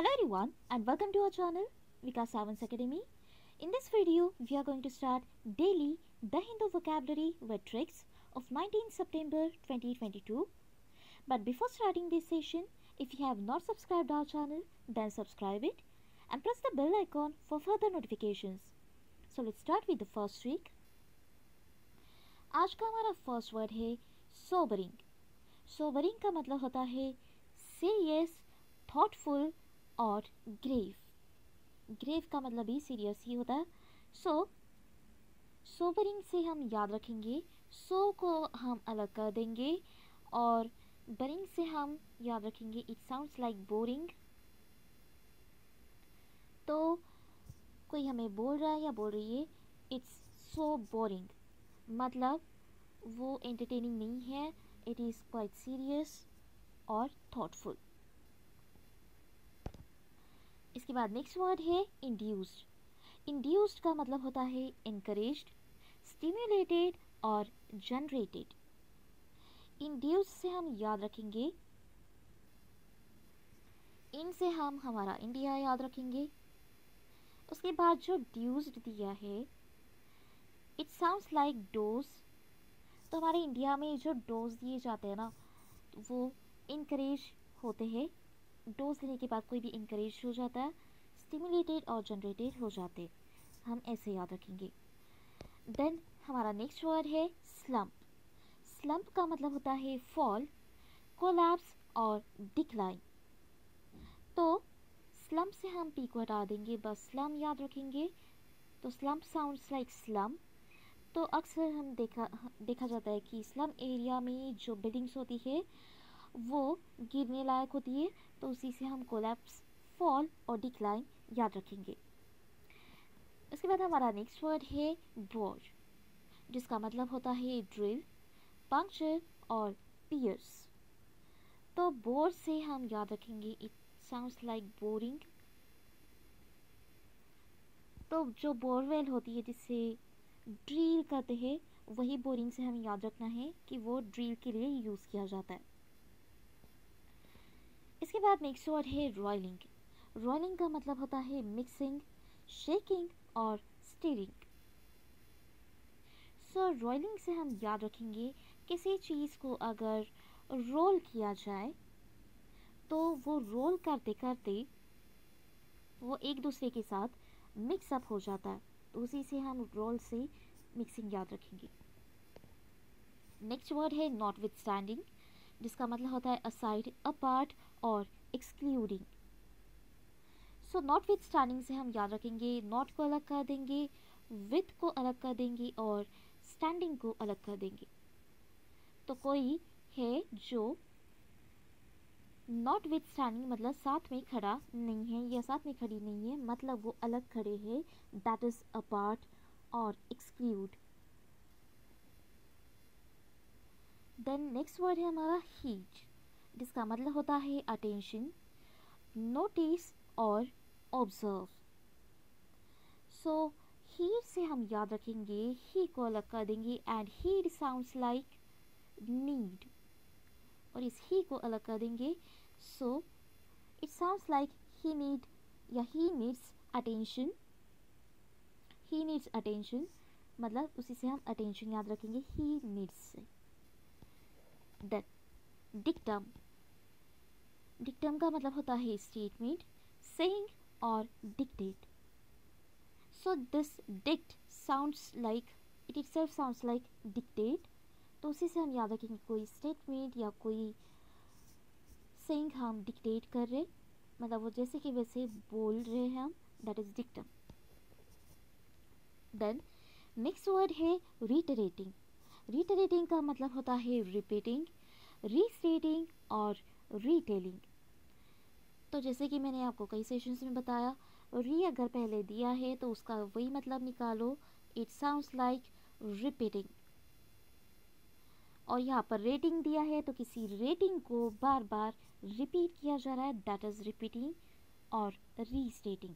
Hello everyone and welcome to our channel Vikas Savans Academy. In this video, we are going to start daily the Hindu vocabulary word tricks of 19 September 2022. But before starting this session, if you have not subscribed our channel, then subscribe it and press the bell icon for further notifications. So let's start with the first trick. आज का हमारा first word है sobering sobering का मतलब होता है serious thoughtful और grave. Grave का मतलब भी सीरियस ही होता है। सो सोबरिंग से हम याद रखेंगे। सो को हम अलग कर देंगे और बरिंग से हम याद रखेंगे। इट साउंड्स लाइक बोरिंग तो कोई हमें बोल रहा है या बोल रही है इट्स सो बोरिंग मतलब वो एंटरटेनिंग नहीं है। इट इज़ क्वाइट सीरियस और थॉटफुल इसके बाद नेक्स्ट वर्ड है इंड्यूस्ड इंड्यूस्ड का मतलब होता है इनकरेज्ड स्टिम्युलेटेड और जनरेटेड इंड्यूस से हम याद रखेंगे। इन से हम हमारा इंडिया याद रखेंगे। उसके बाद जो ड्यूस्ड दिया है इट साउंड्स लाइक डोज तो हमारे इंडिया में जो डोज दिए जाते हैं ना, वो इनक्रेज होते हैं। डोज लेने के बाद कोई भी इंकरेज हो जाता है स्टिमुलेटेड और जनरेटेड हो जाते हम ऐसे याद रखेंगे। देन हमारा नेक्स्ट वर्ड है स्लम्प स्लम्प का मतलब होता है फॉल कोलैप्स और डिक्लाइन तो स्लम्प से हम पी को हटा देंगे, बस स्लम याद रखेंगे। तो स्लम्प साउंड्स लाइक स्लम तो अक्सर हम देखा देखा जाता है कि स्लम एरिया में जो बिल्डिंग्स होती है, वो गिरने लायक होती है तो उसी से हम कोलैप्स फॉल और डिक्लाइन याद रखेंगे। उसके बाद हमारा नेक्स्ट वर्ड है बोर जिसका मतलब होता है ड्रिल पंक्चर और पियर्स तो बोर से हम याद रखेंगे इट साउंड्स लाइक बोरिंग तो जो बोरवेल होती है जिससे ड्रिल करते हैं, वही बोरिंग से हमें याद रखना है कि वो ड्रिल के लिए यूज़ किया जाता है। इसके बाद नेक्स्ट वर्ड है रॉयलिंग रॉयलिंग का मतलब होता है मिक्सिंग शेकिंग और स्टीरिंग सो रॉयलिंग से हम याद रखेंगे किसी चीज़ को अगर रोल किया जाए तो वो रोल करते करते वो एक दूसरे के साथ मिक्सअप हो जाता है। तो उसी से हम रोल से मिक्सिंग याद रखेंगे। नेक्स्ट वर्ड है नॉट विथ स्टैंडिंग जिसका मतलब होता है असाइड अपार्ट और excluding so notwithstanding से हम याद रखेंगे नॉट को अलग कर देंगे विथ को अलग कर देंगे और स्टैंडिंग को अलग कर देंगे. तो कोई है जो नॉट विथ स्टैंडिंग मतलब साथ में खड़ा नहीं है या साथ में खड़ी नहीं है मतलब वो अलग खड़े हैं दैट इज़ अपार्ट और एक्सक्लूड देन नेक्स्ट वर्ड है हमारा हीट जिसका मतलब होता है अटेंशन नोटिस और ऑब्ज़र्व सो हीट से हम याद रखेंगे ही को अलग कर देंगे and heed sounds like need और इस ही को अलग कर देंगे so it sounds like he need या he needs attention he needs attention मतलब उसी से हम अटेंशन याद रखेंगे ही नीड्स से. Then dictum. डिक्टम का मतलब होता है स्टेटमेंट सेइंग और dictate so this dict sounds like it itself sounds like dictate तो उसी से हम याद रखेंगे, कोई स्टेटमेंट या कोई सेइंग हम डिक्टेट कर रहे मतलब वो जैसे कि वैसे बोल रहे हैं हम that is dictum then next word है रिटरेटिंग रिटरेटिंग का मतलब होता है रिपीटिंग रीस्टेटिंग और रीटेलिंग तो जैसे कि मैंने आपको कई सेशंस में बताया री अगर पहले दिया है तो उसका वही मतलब निकालो इट साउंड्स लाइक रिपीटिंग और यहाँ पर रेटिंग दिया है तो किसी रेटिंग को बार बार रिपीट किया जा रहा है दैट इज़ रिपीटिंग और रीस्टेटिंग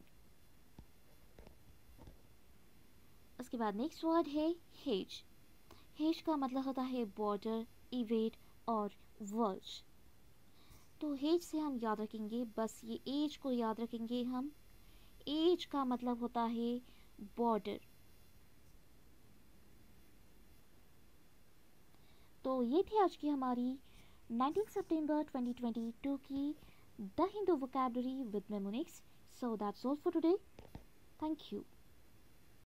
उसके बाद नेक्स्ट वर्ड है हेज हेज का मतलब होता है बॉर्डर इवेट और वर्ज तो हेज से हम याद रखेंगे, बस ये एज को याद रखेंगे हम. एज का मतलब होता है बॉर्डर तो ये थी आज की हमारी 19 सितंबर 2022 की the Hindu vocabulary with mnemonics so that's all for today thank you